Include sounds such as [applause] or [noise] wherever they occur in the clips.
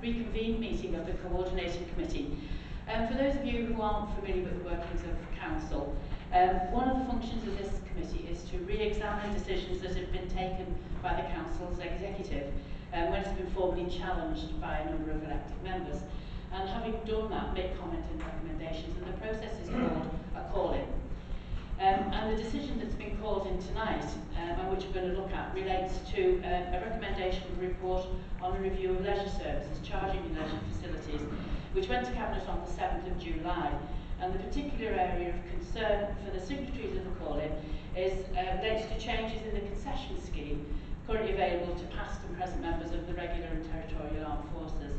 reconvened meeting of the Coordination Committee. Um, for those of you who aren't familiar with the workings of Council, um, one of the functions of this committee is to re-examine decisions that have been taken by the Council's executive um, when it's been formally challenged by a number of elected members. And having done that, make comment and recommendations, and the process is called a call-in. Um, and the decision that's been called in tonight, um, and which we're going to look at, relates to um, a recommendation report on the review of leisure services, charging in leisure facilities, which went to Cabinet on the 7th of July. And the particular area of concern for the signatories of the call-in is uh, relates to changes in the concession scheme currently available to past and present members of the regular and territorial armed forces.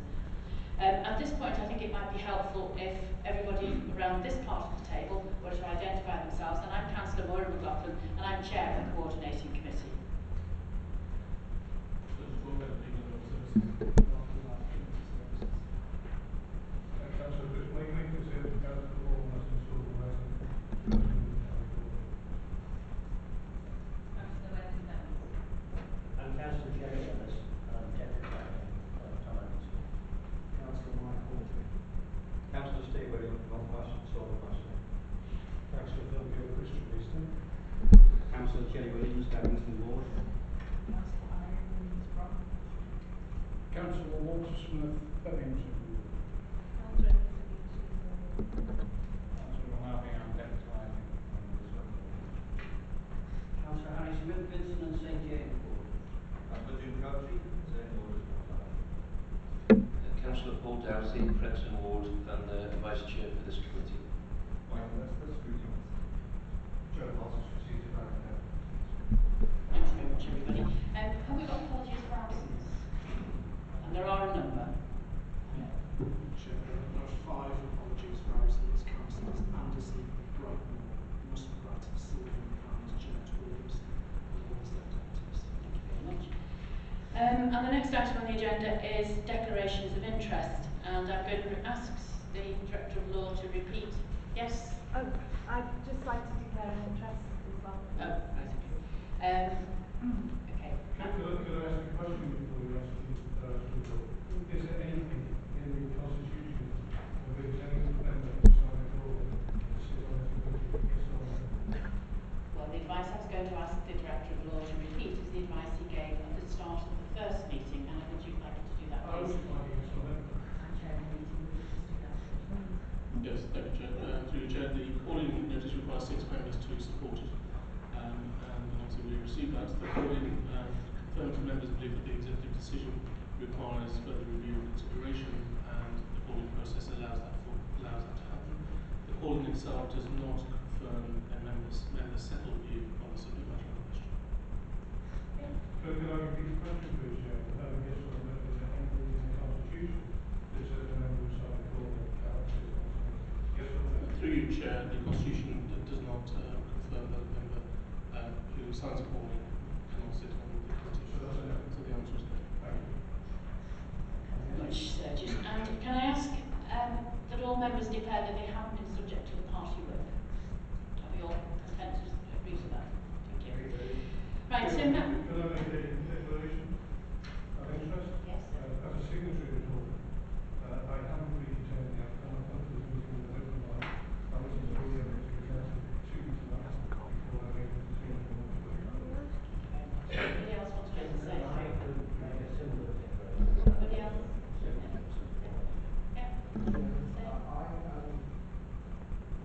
Um, at this point, I think it might be helpful if everybody around this part of the table were to identify themselves. And I'm Councillor Moira McLaughlin, and I'm Chair of the Coordinating Committee. Walter Smith, Bebington. Councillor Harvey, I'm Deputy Mayor. Councillor Harry Smith, Bidston and St James Ward. Councillor Jim Crouchy, same Ward Councillor Paul Darcy, Prenton Ward, and the Vice Chair for this committee. Michael Lester, Scrutium. Joe Foster, Strategic Manager. Thanks very much, everybody. Um, have we got apologies for absence? And there are a number. Chair, there are five apologies for absence. Councillors Anderson, Brightmore, Muspratt, Sylvan and Jeanette Williams. And all their deputies. Thank you very much. Um, and the next item on the agenda is declarations of interest. And I'm going to ask the Director of Law to repeat. Yes? Oh, I'd just like to declare an interest as well. Oh, right, okay. Um, okay. Could I, could I ask a question before you ask the, uh, the board? Is there anything in the constitution that gives any member to sign a law to sit on it, yes or no? Well, the advice I was going to ask the Director of Law to repeat is the advice he gave at the start of the first meeting, and would you like to do that, I was please? finding yes or no. Yes, thank you, Chair. Uh, through the Chair, the calling notice requires six members to support it. Um, and obviously we received that. The calling um, confirmed to members believe that the executive decision requires further review and consideration, and the calling process allows that for, allows that to happen. The calling itself does not confirm a member's member's settled view on the subject matter in question. So could I repeat the question, please, Chair? Yes or no, is there anything in the constitution that says a member of sign a law that cannot sit on it? Yes or no? Through you, Chair, the Constitution does not uh, confirm that a member uh, who signs a calling cannot sit on the committee. So that's a no. So the answer is no. Thank you. Much surges. And can I ask um, that all members declare that they haven't been subject to the party whip? Have you all consensus agree to that? Thank you. Right, so Could now. could I make a declaration of interest? Yes, sir. Uh, As a signatory of the law, uh, I haven't really contained the outcome. I've come to this meeting with an open mind. I listened to all the evidence presented to me tonight before I made a decision on what to do. Anybody else wants to say? I could make a similar declaration. Anybody else? Yeah. I um,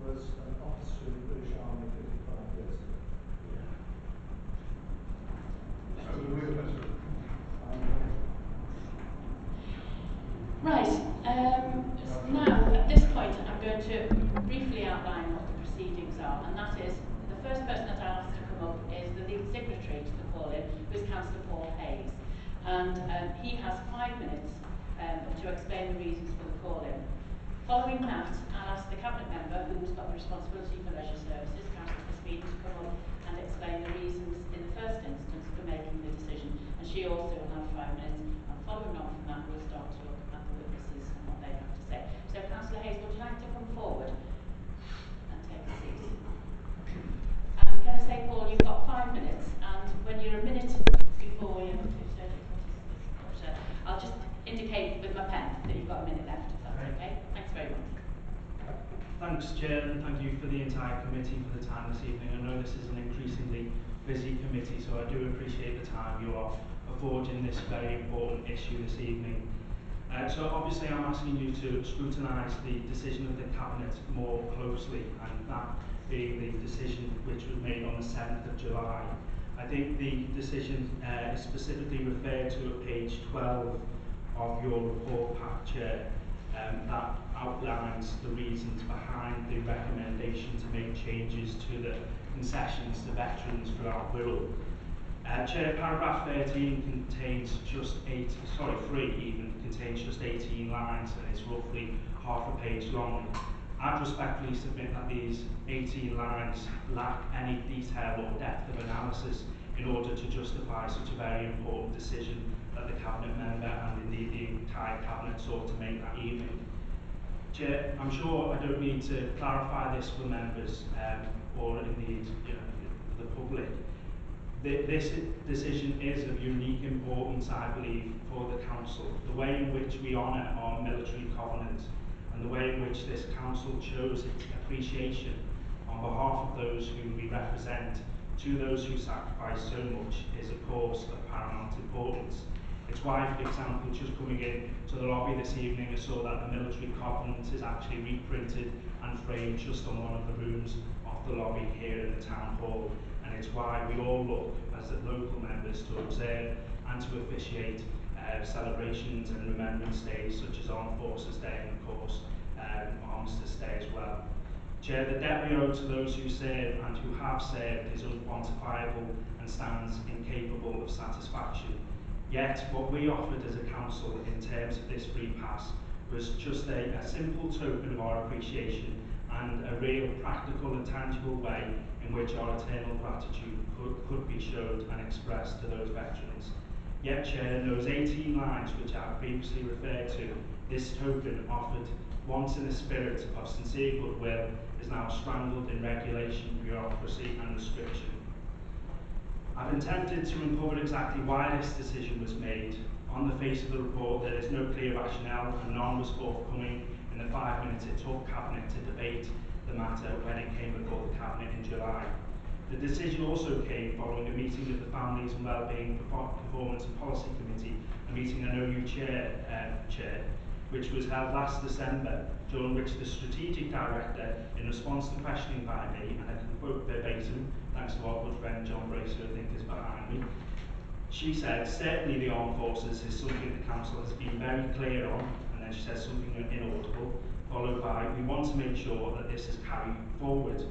was an officer in the British Army fifty-five years ago. So the real question. I'm, Right, um, s- now, at this point, I'm going to briefly outline what the proceedings are, and that is, the first person that I asked to come up is the lead signatory to the call-in, who is Councillor Paul Hayes. And um, he has five minutes um, to explain the reasons for the call-in. Following that, I'll ask the Cabinet member, who's got the responsibility for leisure services, Councillor Speed, to come up and explain the reasons in the first instance for making the decision. And she also will have five minutes. And following on from that, we'll start to look at the witnesses and what they have to say. So, Councillor Hayes, would you like to come forward and take a seat? And can I say, Paul, you've got five minutes, and when you're a minute before you have to say, I'll just indicate with my pen that you've got a minute left, that's okay. Thanks very much. Thanks, and thank you for the entire committee for the time this evening. I know this is an increasingly busy committee, so I do appreciate the time you are affording this very important issue this evening. Uh, so obviously I'm asking you to scrutinise the decision of the Cabinet more closely, and that being the decision which was made on the 7th of July. I think the decision uh, is specifically referred to at page 12 of your report, Chair, um, that outlines the reasons behind the recommendation to make changes to the concessions to veterans throughout Wirral. Uh, Chair, paragraph 13 contains just eight, sorry, three even, contains just 18 lines and it's roughly half a page long. I'd respectfully submit that these 18 lines lack any detail or depth of analysis in order to justify such a very important decision the Cabinet member and indeed the entire Cabinet sought to make that evening. Chair, I'm sure I don't need to clarify this for members um, or indeed you know, the public. Th this decision is of unique importance, I believe, for the Council. The way in which we honour our military covenant and the way in which this Council shows its appreciation on behalf of those whom we represent to those who sacrifice so much is, of course, of paramount importance. It's why, for example, just coming in to the lobby this evening, I saw that the military covenant is actually reprinted and framed just on one of the rooms of the lobby here in the town hall. And it's why we all look as the local members to observe and to officiate uh, celebrations and remembrance days such as Armed Forces Day and, of course, um, Armistice Day as well. Chair, the debt we owe to those who serve and who have served is unquantifiable and stands incapable of satisfaction. Yet, what we offered as a council in terms of this free pass was just a, a simple token of our appreciation and a real practical and tangible way in which our eternal gratitude could, could be shown and expressed to those veterans. Yet, Chair, in those 18 lines which I previously referred to, this token offered once in a spirit of sincere goodwill is now strangled in regulation, bureaucracy and restriction. I've attempted to uncover exactly why this decision was made. On the face of the report, there is no clear rationale and none was forthcoming in the five minutes it took Cabinet to debate the matter when it came before the Cabinet in July. The decision also came following a meeting of the Families and Wellbeing Performance and Policy Committee, a meeting I know you chair, uh, chair which was held last December, during which the Strategic Director, in response to questioning by me, and I can quote verbatim, thanks to our good friend John Brace, who I think is behind me, she said, certainly the armed forces is something the Council has been very clear on, and then she says something inaudible, followed by, we want to make sure that this is carried forward.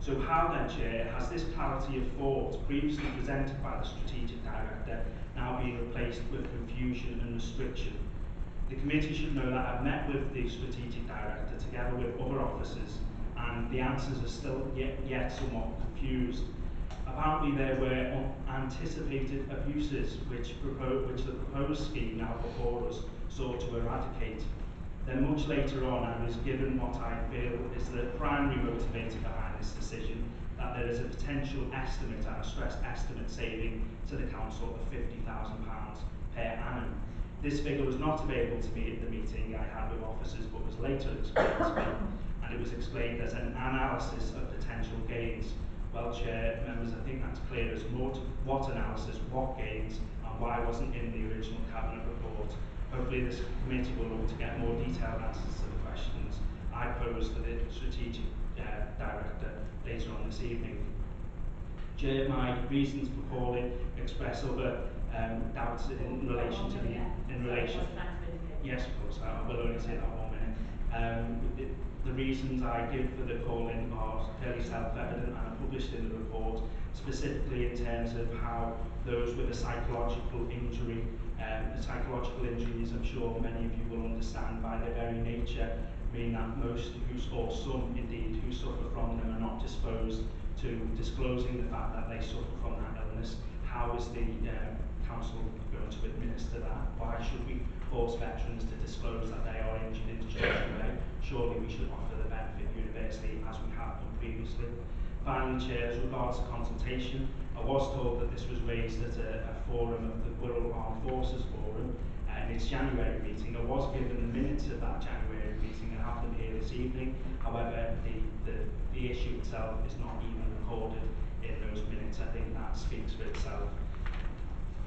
So how then, Chair, has this clarity of thought previously presented by the Strategic Director now been replaced with confusion and restriction? The committee should know that I've met with the strategic director together with other officers and the answers are still yet, yet somewhat confused. Apparently there were anticipated abuses which, which the proposed scheme now before us sought to eradicate. Then much later on I was given what I feel is the primary motivator behind this decision, that there is a potential estimate, and stress estimate saving to the council of £50,000 per annum. This figure was not available to me at the meeting I had with officers, but was later explained to me, and it was explained as an analysis of potential gains. Well, Chair, members, I think that's clear as mud. What analysis, what gains, and why wasn't in the original Cabinet report. Hopefully this committee will look to get more detailed answers to the questions I posed to the Strategic uh, Director later on this evening. Chair, my reasons for calling express other um, doubts in relation to the, in relation, yes of course, I will only say that one minute. Um, the, the reasons I give for the calling are fairly self-evident and are published in the report, specifically in terms of how those with a psychological injury, um, the psychological injuries I'm sure many of you will understand by their very nature, mean that most who, or some indeed, who suffer from them are not disposed to disclosing the fact that they suffer from that illness. How is the um, council going to administer that? Why should we force veterans to disclose that they are injured in such a way? Surely we should offer the benefit universally as we have done previously. Finally, Chair, as regards to consultation, I was told that this was raised at a, a forum of the Wirral Armed Forces Forum, uh, and it's January meeting. I was given the minutes of that January meeting and have them here this evening. However, the, the, the issue itself is not even recorded in those minutes. I think that speaks for itself.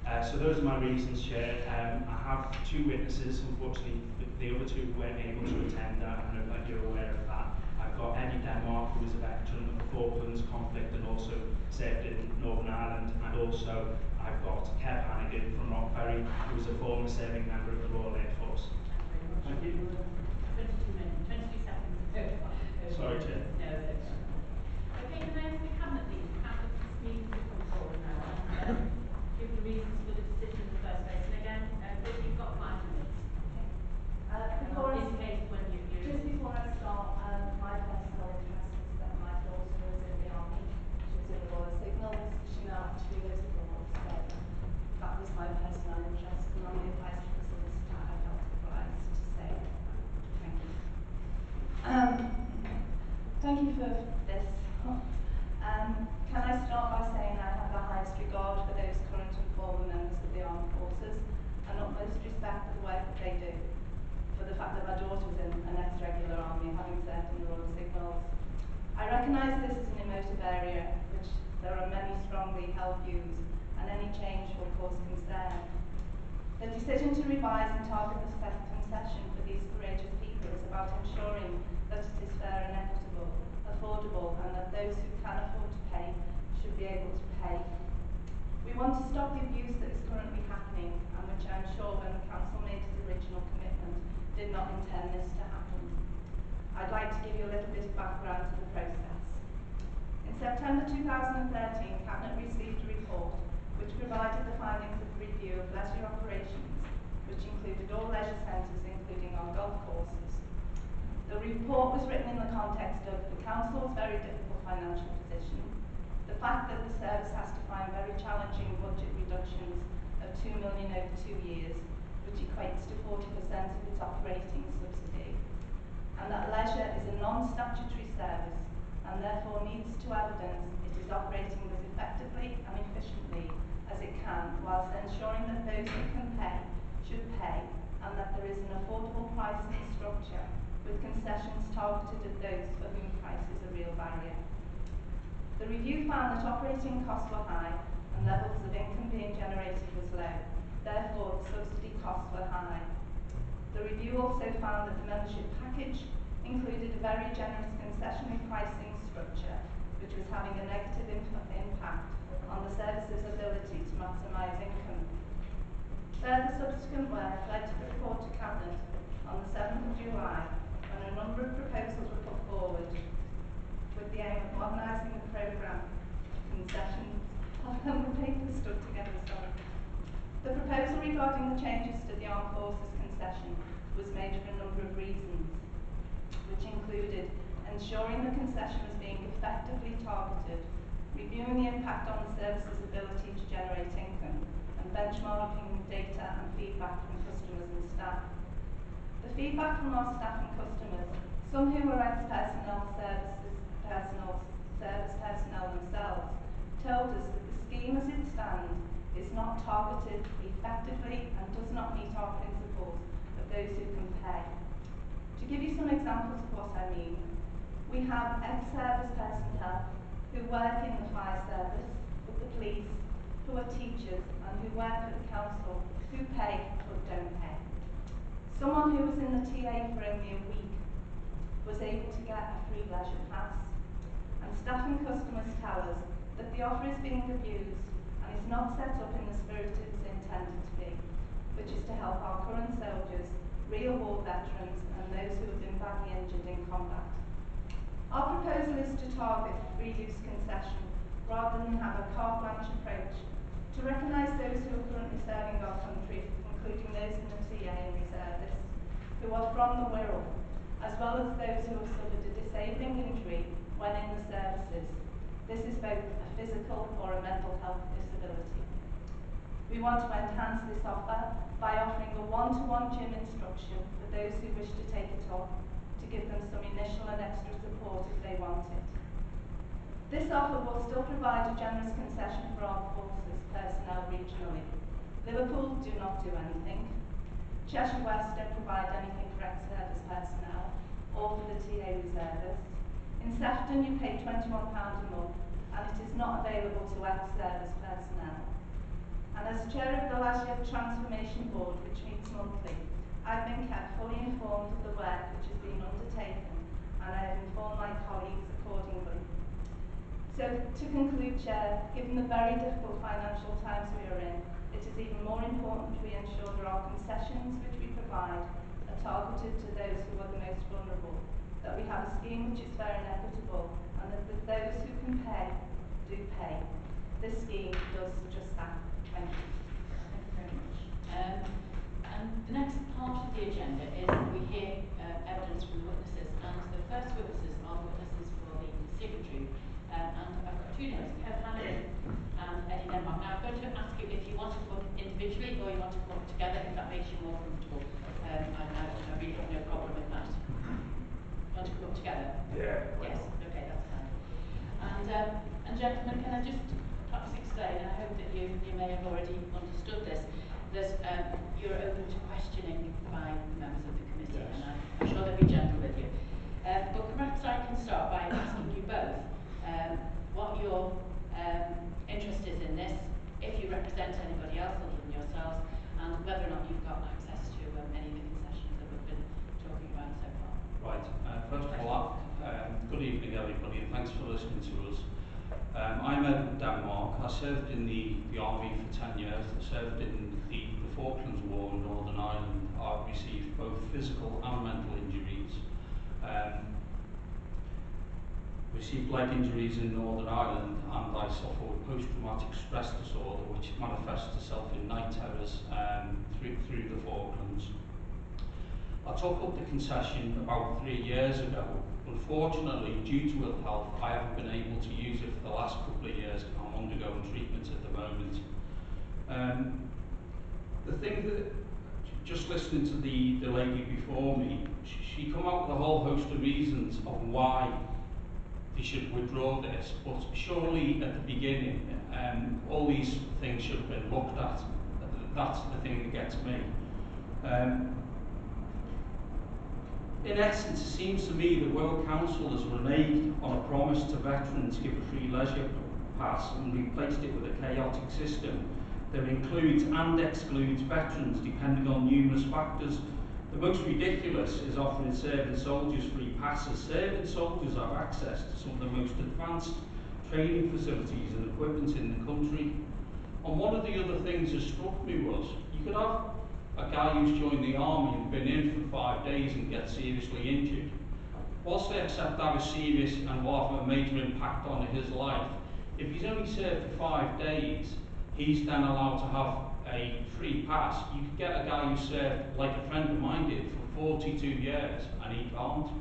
Uh, so those are my reasons, Chair. Um, I have two witnesses, unfortunately the, the other two weren't able to attend that, and I know that you're aware of that. I've got Eddie Denmark, who is a veteran of the Falklands conflict and also served in Northern Ireland, and also I've got Kev Hannigan from Rock Ferry, who was a former serving member of the Royal Air Force. Thank you. 22 minutes, 22 seconds. Sorry, Chair. No, that's Okay, can I ask the cabinet please? The cabinet needs to come forward now. and, um, Give the reasons for the decision in the first place. And again, uh, Chris, you've got five minutes. Uh, And before I'll I, indicate when you, you're. just before I start, um, my personal interest is that my daughter was in the army. She was in the Royal Signals. She now actually lives abroad. So that was my personal interest. And on the advice of the solicitor, I felt obliged to say that. Thank you. Um, thank you for this. Um, can I start by saying I have the highest regard for those current and former members of the armed forces and utmost respect for the work that they do. For the fact that my daughter was in an ex-regular army, having served in the Royal Signals. I recognise this is an emotive area, which there are many strongly views, and any change will cause concern. The decision to revise and target the concession for these courageous people is about ensuring that it is fair and equitable, affordable, and that those who can afford to pay should be able to pay. We want to stop the abuse that is currently happening, and which I am sure when the Council made its original commitment did not intend this to happen. I'd like to give you a little bit of background to the process. September 2013, Cabinet received a report which provided the findings of the review of leisure operations, which included all leisure centres, including our golf courses. The report was written in the context of the Council's very difficult financial position, the fact that the service has to find very challenging budget reductions of 2 million over two years, which equates to 40% of its operating subsidy, and that leisure is a non-statutory service and therefore needs to evidence it is operating as effectively and efficiently as it can, whilst ensuring that those who can pay should pay and that there is an affordable pricing structure with concessions targeted at those for whom price is a real barrier. The review found that operating costs were high and levels of income being generated was low. Therefore, subsidy costs were high. The review also found that the membership package included a very generous concessionary pricing which was having a negative imp- impact on the service's ability to maximise income. Further subsequent work led to the report to Cabinet on the 7th of July, when a number of proposals were put forward with the aim of modernising the programme concessions. [laughs] the paper stuck together, sorry. The proposal regarding the changes to the Armed Forces concession was made for a number of reasons, which included ensuring the concession was being effectively targeted, reviewing the impact on the service's ability to generate income, and benchmarking data and feedback from customers and staff. The feedback from our staff and customers, some who were ex-personnel services personnel, service personnel themselves, told us that the scheme as it stands is not targeted effectively and does not meet our principles of those who can pay. To give you some examples of what I mean, we have ex-service personnel who work in the fire service, with the police, who are teachers and who work at the council, who pay but don't pay. Someone who was in the TA for only a week was able to get a free leisure pass. And staff and customers tell us that the offer is being abused and is not set up in the spirit it was intended to be, which is to help our current soldiers, real war veterans and those who have been badly injured in combat. Our proposal is to target use concession rather than have a carte blanche approach to recognise those who are currently serving our country, including those in the TA and reservists, who are from the Wirral, as well as those who have suffered a disabling injury when in the services. This is both a physical or a mental health disability. We want to enhance this offer by offering a one-to-one gym instruction for those who wish to take it up give them some initial and extra support if they want it. This offer will still provide a generous concession for armed forces personnel regionally. Liverpool do not do anything. Cheshire West don't provide anything for ex-service personnel or for the TA reservists. In Sefton, you pay £21 a month and it is not available to ex-service personnel. And as chair of the Lashiv Transformation Board, which meets monthly, I've been kept fully informed of the work which is being undertaken and I have informed my colleagues accordingly. So to conclude, Chair, given the very difficult financial times we are in, it is even more important we ensure there are concessions which we provide are targeted to those who are the most vulnerable, that we have a scheme which is fair and equitable, and that those who can pay, do pay. This scheme does just that. Thank you. Thank you very much. Um, and the next part of the agenda is that we hear uh, evidence from witnesses, and the first witnesses are witnesses for the signatory. Um, and I've got two names, Kev Hannigan and Eddie Denmark. Now, I'm going to ask you if you want to come individually or you want to come together, if that makes you more comfortable. Um, I, I, I really have no problem with that. Want to come up together? Yeah. Yes, okay, that's fine. And, um, and gentlemen, can I just perhaps explain, and I hope that you, you may have already understood this, that um, you're open to questioning by members of the committee, Yes. and I, I'm sure they'll be gentle with you. Um, but perhaps I can start by asking you both um, what your um, interest is in this, if you represent anybody else other than yourselves, and whether or not you've got access to um, any of the concessions that we've been talking about so far. Right, uh, first of all, um, good evening everybody and thanks for listening to us. Um, I'm Edward Denmark. I served in the, the army for 10 years. I served in the, the Falklands War in Northern Ireland. I've received both physical and mental injuries. Um, received leg injuries in Northern Ireland and I suffer with post-traumatic stress disorder which manifests itself in night terrors um, through, through the Falklands. I took up the concession about three years ago. Unfortunately, due to ill health, I haven't been able to use it for the last couple of years. I'm undergoing treatment at the moment. Um, the thing that, just listening to the, the lady before me, she, she come out with a whole host of reasons of why they should withdraw this, but surely at the beginning, um, all these things should have been looked at. That's the thing that gets me. Um, in essence, it seems to me the Wirral Council has reneged on a promise to veterans to give a free leisure pass and replaced it with a chaotic system that includes and excludes veterans depending on numerous factors. The most ridiculous is offering serving soldiers free passes. Serving soldiers have access to some of the most advanced training facilities and equipment in the country. And one of the other things that struck me was you could have a guy who's joined the army and been in for five days and get seriously injured. Whilst they accept that as serious and will have a major impact on his life, if he's only served for five days, he's then allowed to have a free pass. You could get a guy who served, like a friend of mine did, for 42 years, and he can't.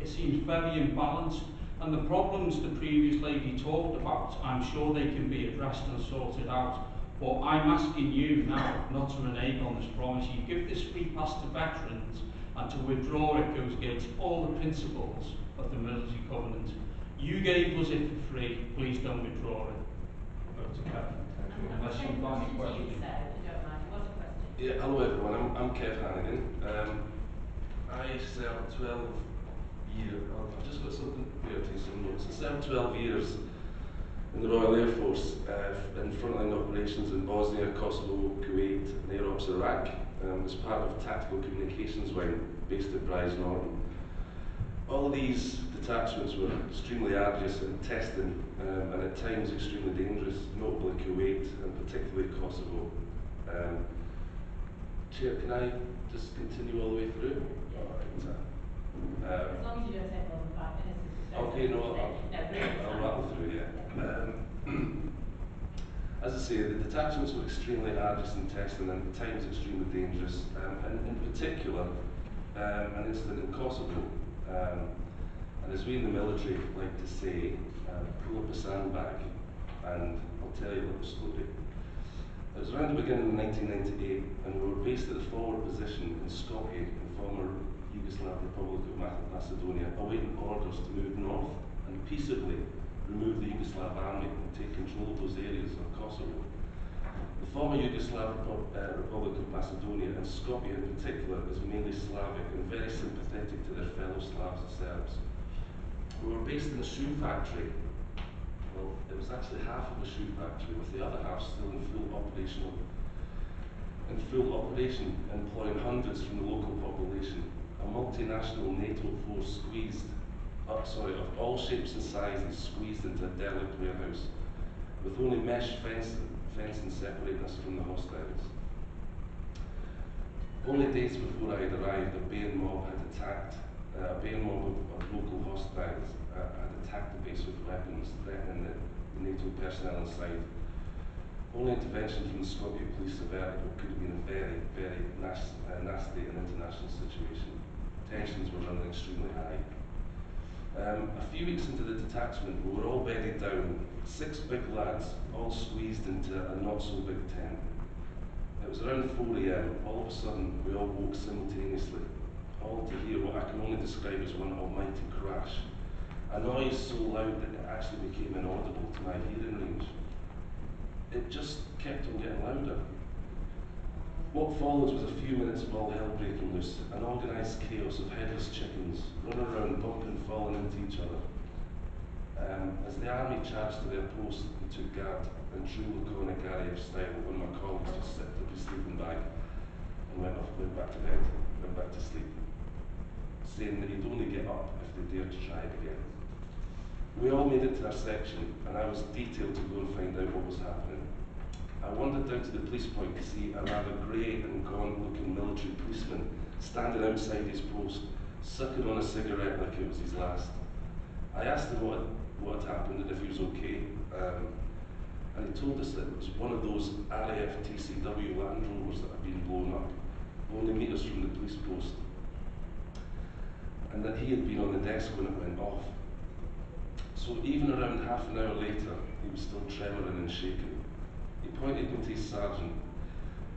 It seems very imbalanced. And the problems the previous lady talked about, I'm sure they can be addressed and sorted out. But I'm asking you now not to renege on this promise. You give this free pass to veterans, and to withdraw it goes against all the principles of the military covenant. You gave us it for free, please don't withdraw it. Over to Kevin. Unless you've got any questions. Yeah, hello everyone, I'm, I'm Kev Hannigan. Um, I served 12 years, I've just got something here to some notes. I served 12 years in the Royal Air Force uh, in frontline operations in Bosnia, Kosovo, Kuwait, and Air Iraq um, as part of Tactical Communications Wing based at Brize Norton. All these detachments were extremely arduous in testing um, and at times extremely dangerous, notably Kuwait and particularly Kosovo. Um, Chair, can I just continue all the way through? All right. Uh, As long as you don't say more than five minutes. Okay, no. I'll, I'll rattle through, yeah. Um, [clears throat] as I say, the detachments were extremely arduous in testing and at times extremely dangerous. Um, and in particular, um, an incident in Kosovo. Um, and as we in the military like to say, uh, pull up a sandbag and I'll tell you a little story. It was around the beginning of 1998 and we were based at a forward position in Skopje in former Yugoslav Republic of Macedonia, awaiting orders to move north and peaceably remove the Yugoslav army and take control of those areas of Kosovo. The former Yugoslav uh, Republic of Macedonia and Skopje in particular is mainly Slavic and very sympathetic to their fellow Slavs and Serbs. We were based in a shoe factory. Well, it was actually half of a shoe factory, with the other half still in full operational in full operation, employing hundreds from the local population. A multinational NATO force squeezed, uh, sorry, of all shapes and sizes, squeezed into a derelict warehouse, with only mesh fence, fencing separating us from the hostiles. Only days before I had arrived, a Bayan mob had attacked, uh, a Bayan mob of, of local hostiles uh, had with weapons, threatening the, NATO personnel inside. Only intervention from the Skopje police averted what could have been a very, very nas- uh, nasty and international situation. Tensions were running extremely high. Um, a few weeks into the detachment, we were all bedded down, six big lads, all squeezed into a not so big tent. It was around 4 a.m. All of a sudden, we all woke simultaneously, all to hear what I can only describe as one almighty crash. A noise so loud that it actually became inaudible to my hearing range. It just kept on getting louder. What followed was a few minutes of all hell breaking loose, an organised chaos of headless chickens running around, bumping, falling into each other. Um, as the army charged to their post, they took guard in true laconic Ariev style when my colleagues just zipped up his sleeping bag and went off, went back to bed, went back to sleep, saying that he'd only get up if they dared to try it again. We all made it to our section, and I was detailed to go and find out what was happening. I wandered down to the police point to see a rather grey and gaunt-looking military policeman standing outside his post, sucking on a cigarette like it was his last. I asked him what, what had happened and if he was okay, um, and he told us that it was one of those RAF TCW Land Rovers that had been blown up, only metres from the police post, and that he had been on the desk when it went off. So even around half an hour later, he was still trembling and shaking. He pointed me to his sergeant,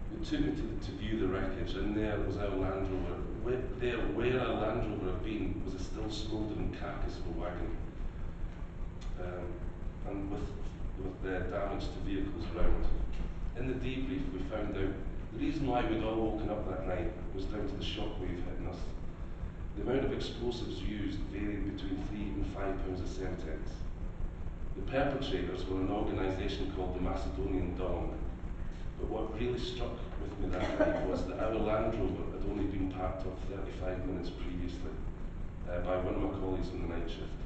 who took me to, to view the wreckage, and there was our Land Rover. Where, there, where our Land Rover had been, was a still smouldering carcass of a wagon. Um, and with, with the damage to vehicles around. In the debrief, we found out the reason why we'd all woken up that night was down to the shock shockwave hitting us. The amount of explosives used varied between three and five pounds of Semtex. The perpetrators were an organisation called the Macedonian Dawn. But what really struck with me that night was that our Land Rover had only been parked up 35 minutes previously uh, by one of my colleagues on the night shift.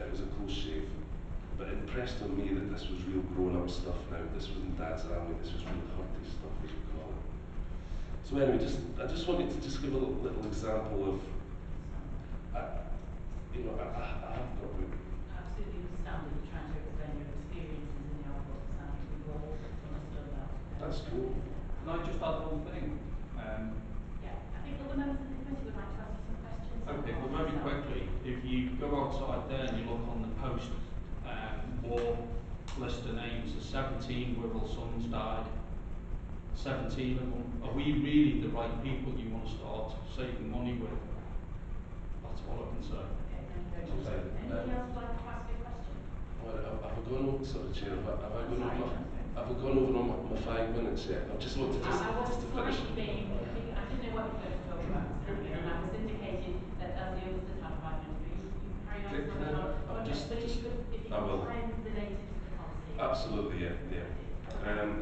It was a close shave, but it impressed on me that this was real grown-up stuff now. This wasn't Dad's army, this was real hurty stuff, as call it. So anyway, just I just wanted to just give a little, little example of, uh, you know, I, I, I have got Absolutely understand that you're trying to explain your experiences in the alcohol society. We've all understood that. That's cool. Can I just add one thing? Um, Yeah, I think other members of the committee would like to ask you some questions. okay, well very quickly, if you go outside there and you look on the post um, war list of names, there's 17 Wirral sons died. 17 of them. Are we really the right people you want to start saving money with? That's all I can say. Okay, thank you. Okay, Anybody um, else would like to ask you a question? Well, have, have I gone over, sorry, Chair, have I, have I gone Sorry, over, Jonathan. have I gone over on my, my five minutes yet? I just wanted to just, I, I was just to finish. being, I didn't know what you were going to talk about, and I was indicating that as the others that have five minutes, but you, you carry on Can- going can I, I'm But just- but if just- you could, if you I will. could try and relate it to the policy. Absolutely, yeah, yeah. Um,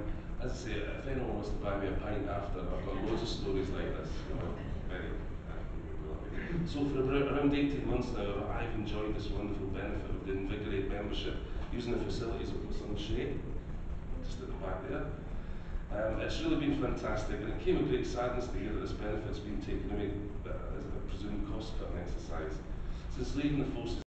as I say, if anyone wants to buy me a pint after, I've got loads of stories like this, uh, so for around 18 months now, I've enjoyed this wonderful benefit of the Invigorate membership, using the facilities of the shade, just at the back there. Um, it's really been fantastic, and it came with great sadness to hear that this benefit's been taken away uh, as a presumed cost-cutting exercise. Since leaving the forces